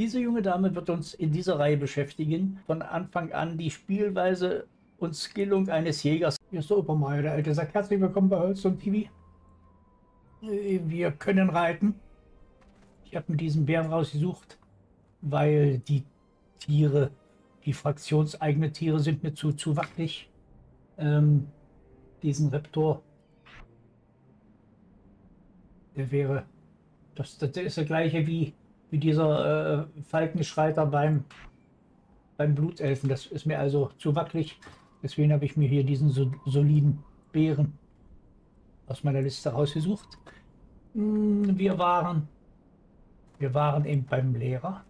Diese junge Dame wird uns in dieser Reihe beschäftigen. Von Anfang an die Spielweise und Skillung eines Jägers. Hier ist der Obermeier, der Alte. Sagt herzlich willkommen bei Holz und TV. Wir können reiten. Ich habe mir diesen Bären rausgesucht, weil die Tiere, die fraktionseigene Tiere sind mir zu, zu wackelig. Ähm, diesen Reptor, der wäre, das, das ist der gleiche wie wie dieser äh, Falkenschreiter beim, beim Blutelfen. Das ist mir also zu wackelig. Deswegen habe ich mir hier diesen so, soliden Bären aus meiner Liste rausgesucht. Hm, wir waren, wir waren eben beim Lehrer.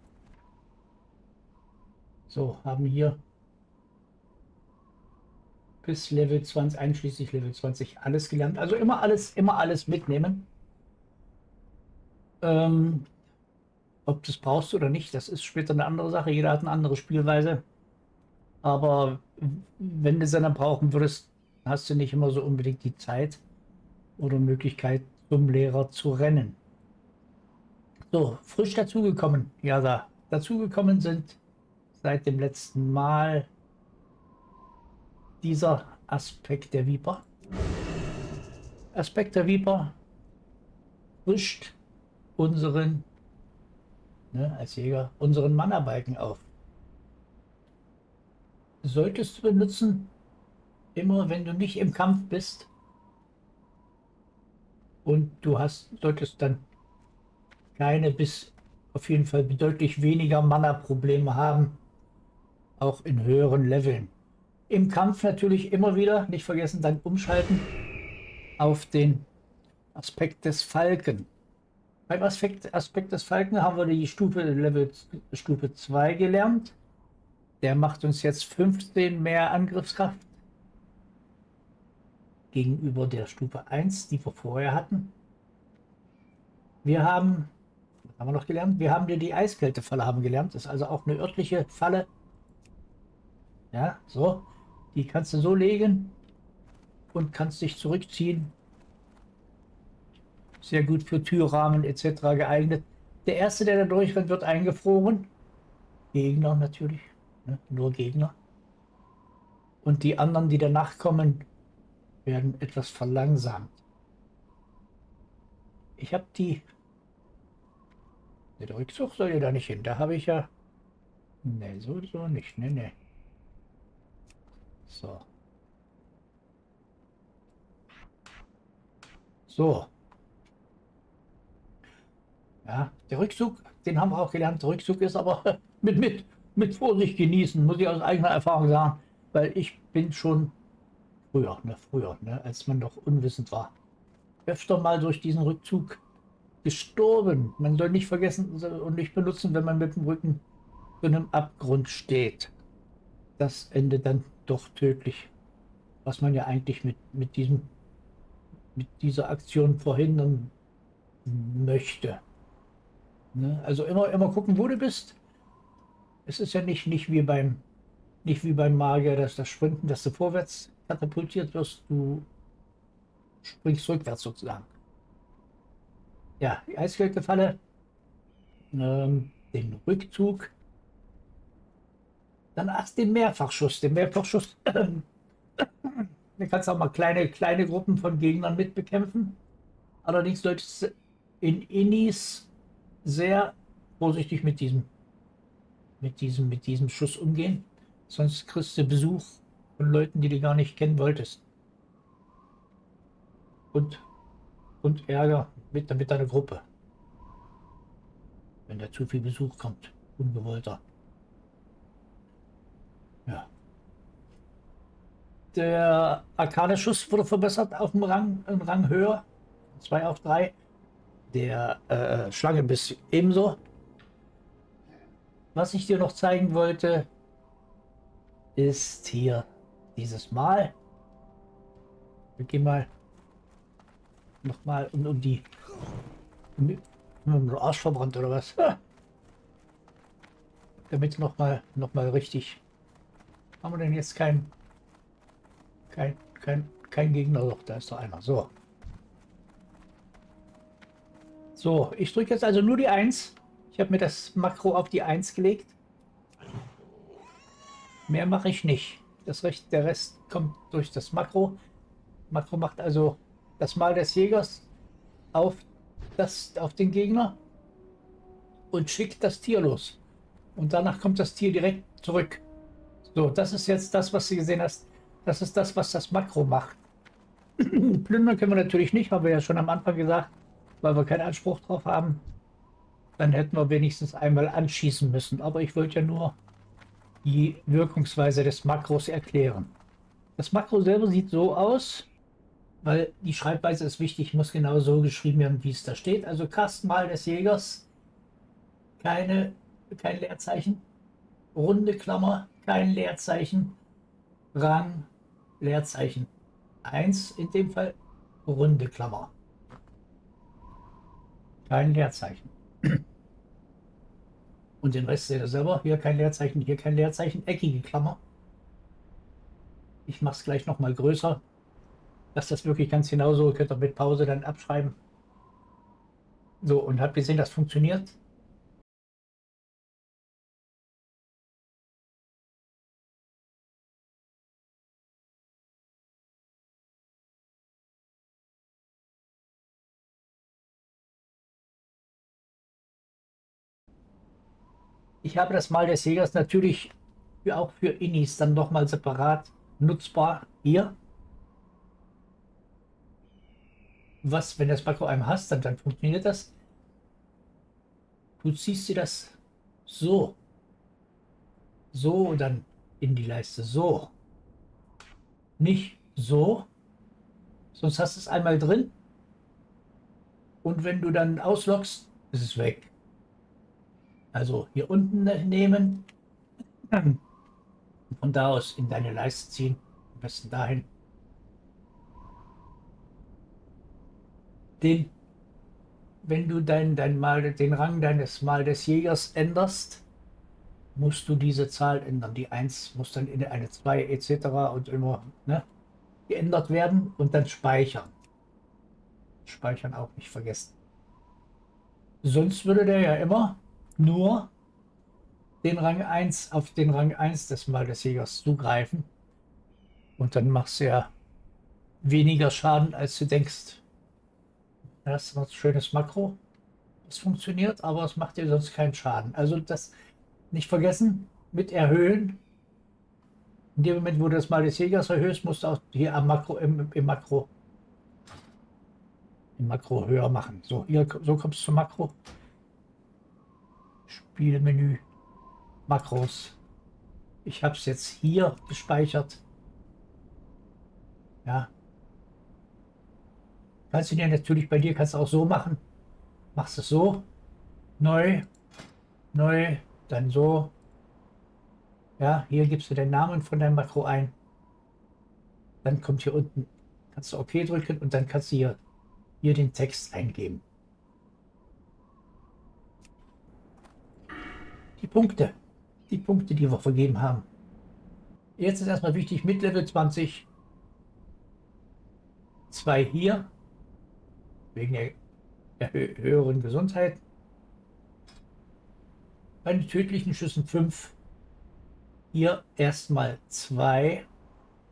So, haben hier bis Level 20, einschließlich Level 20, alles gelernt. Also immer alles, immer alles mitnehmen. Ähm, ob du es brauchst oder nicht, das ist später eine andere Sache. Jeder hat eine andere Spielweise. Aber wenn du es dann brauchen würdest, hast du nicht immer so unbedingt die Zeit oder Möglichkeit, zum Lehrer zu rennen. So, frisch dazugekommen. Ja, da. Dazugekommen sind seit dem letzten Mal dieser Aspekt der Viper. Aspekt der Viper frischt unseren ne, als Jäger, unseren Mannerbalken auf. Solltest du benutzen, immer wenn du nicht im Kampf bist und du hast, solltest dann keine bis auf jeden Fall deutlich weniger Mana-Probleme haben, auch in höheren Leveln. Im Kampf natürlich immer wieder, nicht vergessen, dann umschalten auf den Aspekt des Falken. Beim Aspekt, Aspekt des Falken haben wir die Stufe Level Stufe 2 gelernt. Der macht uns jetzt 15 mehr Angriffskraft gegenüber der Stufe 1, die wir vorher hatten. Wir haben, haben wir noch gelernt? Wir haben die Eiskältefalle haben gelernt. Das ist also auch eine örtliche Falle. Ja, so. Die kannst du so legen und kannst dich zurückziehen sehr gut für Türrahmen etc. geeignet. Der erste, der da durchrennt, wird eingefroren. Gegner natürlich, ne? nur Gegner. Und die anderen, die danach kommen, werden etwas verlangsamt. Ich habe die... Der Rückzug soll ja da nicht hin. Da habe ich ja... Ne, so, so nicht. Ne, ne. So. So. Ja, der Rückzug, den haben wir auch gelernt. Der Rückzug ist aber mit, mit, mit Vorsicht genießen, muss ich aus eigener Erfahrung sagen. Weil ich bin schon früher, ne, früher, ne, als man noch unwissend war, öfter mal durch diesen Rückzug gestorben. Man soll nicht vergessen und nicht benutzen, wenn man mit dem Rücken zu einem Abgrund steht. Das endet dann doch tödlich. Was man ja eigentlich mit, mit, diesem, mit dieser Aktion verhindern möchte. Ne? Also immer, immer gucken, wo du bist. Es ist ja nicht, nicht wie beim nicht wie beim Magier, dass das Sprinten, dass du vorwärts katapultiert wirst, du springst rückwärts sozusagen. Ja, die Eisfeldgefalle, ähm, den Rückzug, dann erst den Mehrfachschuss. Den Mehrfachschuss, da kannst du auch mal kleine, kleine Gruppen von Gegnern mitbekämpfen. Allerdings solltest du in Innis sehr vorsichtig mit diesem, mit diesem, mit diesem Schuss umgehen. Sonst kriegst du Besuch von Leuten, die du gar nicht kennen wolltest. Und, und Ärger mit, mit deiner Gruppe. Wenn da zu viel Besuch kommt. Ungewollter. Ja. Der arkane Schuss wurde verbessert auf dem Rang, einen Rang höher. 2 auf 3 der äh, Schlangenbiss ebenso. Was ich dir noch zeigen wollte, ist hier dieses Mal. Wir gehen mal nochmal um, um die um den Arsch verbrannt oder was? Damit nochmal noch mal richtig. Haben wir denn jetzt kein kein kein kein Gegner? Doch, da ist doch einer. So. So, ich drücke jetzt also nur die 1. Ich habe mir das Makro auf die 1 gelegt. Mehr mache ich nicht. Das Recht, der Rest kommt durch das Makro. Makro macht also das Mal des Jägers auf, das, auf den Gegner und schickt das Tier los. Und danach kommt das Tier direkt zurück. So, das ist jetzt das, was du gesehen hast. Das ist das, was das Makro macht. Plündern können wir natürlich nicht, haben wir ja schon am Anfang gesagt, weil wir keinen Anspruch drauf haben. Dann hätten wir wenigstens einmal anschießen müssen. Aber ich wollte ja nur die Wirkungsweise des Makros erklären. Das Makro selber sieht so aus, weil die Schreibweise ist wichtig, muss genau so geschrieben werden, wie es da steht. Also Kastenmal des Jägers, keine, kein Leerzeichen, runde Klammer, kein Leerzeichen, Rang, Leerzeichen. 1 in dem Fall, runde Klammer. Kein Leerzeichen. Und den Rest seht ihr selber. Hier kein Leerzeichen, hier kein Leerzeichen, eckige Klammer. Ich mache es gleich noch mal größer. Dass das wirklich ganz genauso, könnt ihr mit Pause dann abschreiben. So, und habt gesehen, das funktioniert. Ich habe das Mal des Jägers natürlich auch für Innis dann nochmal separat nutzbar hier. Was, wenn das Makro einem hast, dann, dann funktioniert das. Du ziehst dir das so. So dann in die Leiste. So. Nicht so. Sonst hast du es einmal drin. Und wenn du dann auslockst, ist es weg. Also hier unten nehmen. Von da aus in deine Leiste ziehen. Am besten dahin. Den, wenn du dein, dein Mal, den Rang deines Mal des Jägers änderst, musst du diese Zahl ändern. Die 1 muss dann in eine 2 etc. und immer ne, geändert werden und dann speichern. Speichern auch nicht vergessen. Sonst würde der ja immer nur den Rang 1 auf den Rang 1 des Mal des Jägers zugreifen. Und dann machst du ja weniger Schaden, als du denkst. Das ist ein schönes Makro. Es funktioniert, aber es macht dir sonst keinen Schaden. Also das nicht vergessen, mit erhöhen. In dem Moment, wo du das Mal des Jägers erhöhst, musst du auch hier am Makro, im, im Makro, Makro höher machen. So, hier, so kommst du zum Makro. Spielmenü, Makros. Ich habe es jetzt hier gespeichert. Ja. Kannst du dir natürlich bei dir kannst auch so machen. Machst es so. Neu. Neu. Dann so. Ja, hier gibst du den Namen von deinem Makro ein. Dann kommt hier unten, kannst du OK drücken und dann kannst du hier, hier den Text eingeben. Die Punkte. Die Punkte, die wir vergeben haben. Jetzt ist erstmal wichtig, mit Level 20 zwei hier, wegen der, der höheren Gesundheit. Bei den tödlichen Schüssen 5. Hier erstmal 2.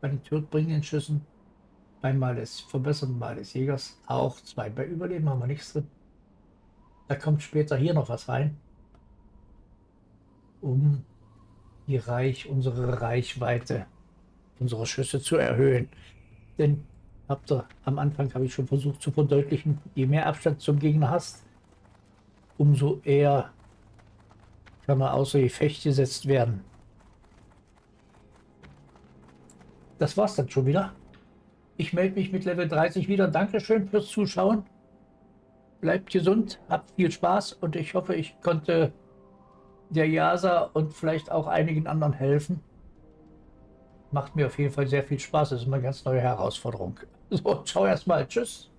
Bei den todbringenden Schüssen beim Mal des verbesserten Mal des Jägers auch 2. Bei Überleben haben wir nichts drin. Da kommt später hier noch was rein um die Reich, unsere Reichweite unserer Schüsse zu erhöhen. Denn habt ihr am Anfang habe ich schon versucht zu verdeutlichen, je mehr Abstand zum Gegner hast, umso eher kann er außer Gefecht gesetzt werden. Das war's dann schon wieder. Ich melde mich mit Level 30 wieder. Dankeschön fürs Zuschauen. Bleibt gesund, habt viel Spaß und ich hoffe, ich konnte der JASA und vielleicht auch einigen anderen helfen. Macht mir auf jeden Fall sehr viel Spaß. Das ist eine ganz neue Herausforderung. So, ciao erstmal. Tschüss.